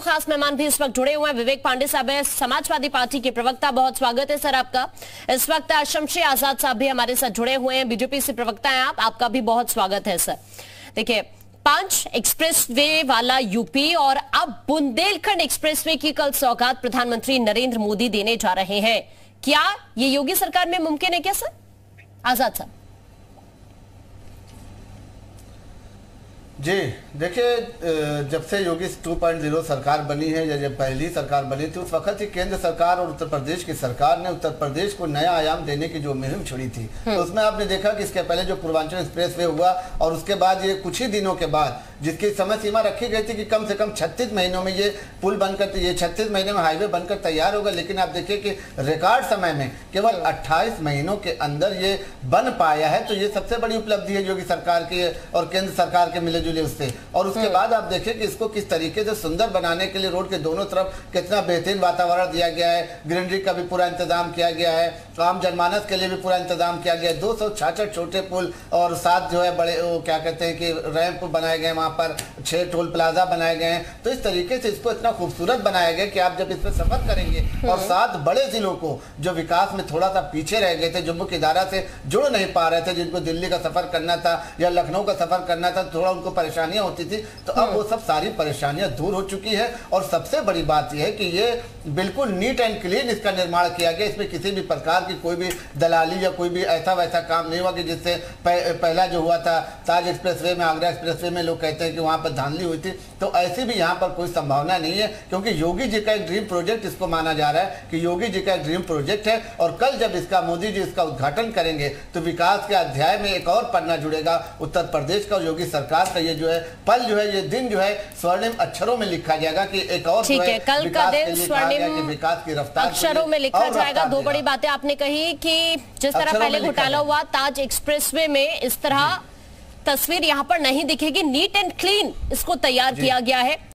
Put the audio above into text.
खास मेहमान भी इस वक्त जुड़े हुए हैं। विवेक पांडे साहब है। समाजवादी पार्टी के प्रवक्ता, बहुत स्वागत है सर आपका। इस वक्त शमशे आज़ाद साहब भी हमारे साथ जुड़े हुए हैं। बीजेपी से प्रवक्ता हैं आप। आपका भी बहुत स्वागत है सर। देखिए, पाँच एक्सप्रेस वे वाला यूपी और अब बुंदेलखंड एक्सप्रेस वे की कल सौगात प्रधानमंत्री नरेंद्र मोदी देने जा रहे हैं। क्या ये योगी सरकार में मुमकिन है क्या सर? आज़ाद साहब। जी देखिए जब से योगी 2.0 सरकार बनी है या जब पहली सरकार बनी थी उस वक्त ही केंद्र सरकार और उत्तर प्रदेश की सरकार ने उत्तर प्रदेश को नया आयाम देने की जो मुहिम छुड़ी थी। तो हम्म। उसमें आपने देखा कि इसके पहले जो पूर्वांचल एक्सप्रेस वे हुआ और उसके बाद ये कुछ ही दिनों के बाद जिसकी समय सीमा रखी गई थी कि कम से कम छत्तीस महीनों में ये पुल बनकर ये छत्तीस महीने में हाईवे बनकर तैयार होगा लेकिन आप देखिए कि रिकॉर्ड समय में केवल अट्ठाईस महीनों के अंदर ये बन पाया है। तो ये सबसे बड़ी उपलब्धि है योगी सरकार की और केंद्र सरकार के मिले जुले उससे और उसके हम्म। बाद आप देखें कि इसको किस तरीके से सुंदर बनाने के लिए रोड के दोनों तरफ़ कितना बेहतरीन वातावरण दिया गया है। ग्रीनरी का भी पूरा इंतज़ाम किया गया है। आम जनमानस के लिए भी पूरा इंतज़ाम किया गया है। दो सौ छोटे पुल और सात जो है बड़े वो क्या कहते हैं कि रैंप बनाए गए वहाँ पर। छह टोल प्लाजा बनाए गए हैं। तो इस तरीके से इसको इतना खूबसूरत बनाया गया कि आप जब इस पर सफ़र करेंगे और हम्म। सात बड़े जिलों को जो विकास में थोड़ा सा पीछे रह गए थे जो मुख्य धारा से जुड़ नहीं पा रहे थे जिनको दिल्ली का सफ़र करना था या लखनऊ का सफ़र करना था थोड़ा उनको परेशानियाँ होती थी तो अब वो सब सारी परेशानियाँ दूर हो चुकी है और सबसे बड़ी बात यह है कि ये बिल्कुल नीट एंड क्लीन इसका निर्माण किया गया। इसमें किसी भी प्रकार की कोई भी दलाली या कोई भी ऐसा वैसा काम नहीं हुआ कि जिससे पहला जो हुआ था ताज एक्सप्रेस में आगरा एक्सप्रेस में लोग कहते हैं कि वहाँ पर धांधली हुई थी। तो ऐसी भी यहाँ पर कोई संभावना नहीं है क्योंकि योगी जी का एक ड्रीम प्रोजेक्ट इसको माना जा रहा है कि योगी जी का एक ड्रीम प्रोजेक्ट है और कल जब इसका मोदी जी इसका उद्घाटन करेंगे तो विकास के अध्याय में एक और पन्ना जुड़ेगा उत्तर प्रदेश का योगी सरकार का। ये जो है पल जो है ये दिन जो है स्वर्णिम अक्षरों में लिखा जाएगा कि एक और ठीक है कल का दिन स्वर्णिम विकास की रफ्तार अक्षरों में लिखा जाएगा। दो बड़ी बातें आपने कही कि जिस तरह पहले घोटाला हुआ ताज एक्सप्रेस में इस तरह तस्वीर यहाँ पर नहीं दिखेगी। नीट एंड क्लीन इसको तैयार किया गया है।